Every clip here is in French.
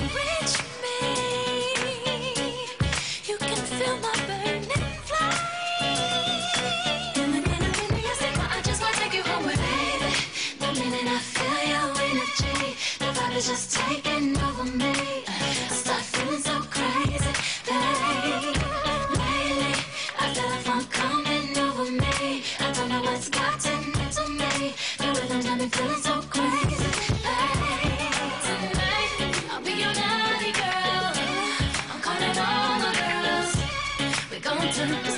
rich. doesn't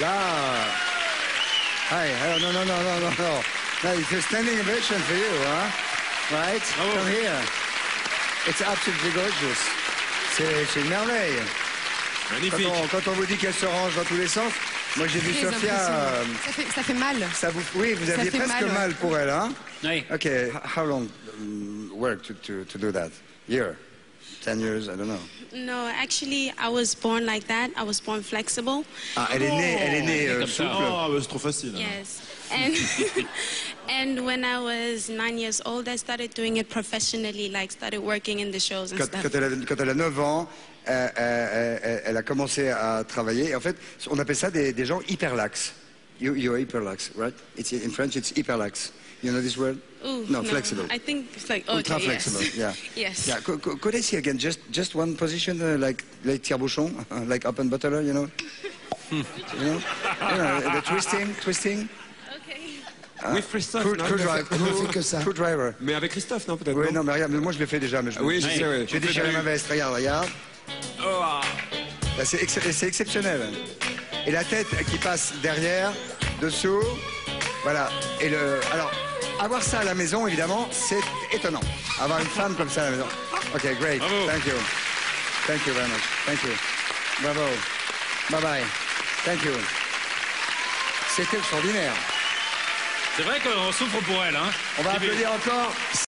là. Hi, hello, no, no, no, no, no, no. No, it's a standing ovation for you, huh? Right? Come here. It's absolutely gorgeous. C'est une merveille. Quand Magnifique. on, quand on vous dit qu'elle se range dans tous les sens, moi j'ai vu Sophia. euh, Ça fait, ça fait mal. ça vous, oui, vous aviez fait presque mal, mal, pour elle, hein? Oui. Ok, how long um, work to, to, to do that? Year? Ten years? I don't know. No, actually, I was born like that. I was born flexible. Ah, elle est née, elle est née euh, comme ça. souple. Oh, c'est trop facile. Yes. And and when I was nine years old, I started doing it professionally, like started working in the shows and Quand, stuff. quand elle, a, quand elle a 9 ans, euh, euh, euh, elle a commencé à travailler. Et en fait, on appelle ça des, des gens hyperlaxes. You, you're hyperlax, right? It's, in French, it's hyperlax. You know this word? Ooh, no, flexible. I think it's like okay, Ultra yes. flexible, yeah. yes. Yeah, co- co- could I see again just just one position uh, like like tire-bouchon, like open bottle, you know? you know? You know, the twisting, twisting. Okay. Oui, Christophe. Crew, non, crew drive, crew, que ça. crew driver. Mais avec Christophe, non, peut-être Oui, non mais regarde, mais moi je l'ai fait déjà. Mais je, Ah oui, je Oui. sais, ouais. J'ai déchiré ma veste, regarde, regarde. Oh, ah. Bah, c'est ex- c'est exceptionnel. Et la tête qui passe derrière, dessous, voilà. Et le, alors, avoir ça à la maison, évidemment, c'est étonnant. Avoir une femme comme ça à la maison. Ok, great. Bravo. Thank you. Thank you very much. Thank you. Bravo. Bye bye. Thank you. C'est extraordinaire. C'est vrai qu'on souffre pour elle. Hein. On va applaudir encore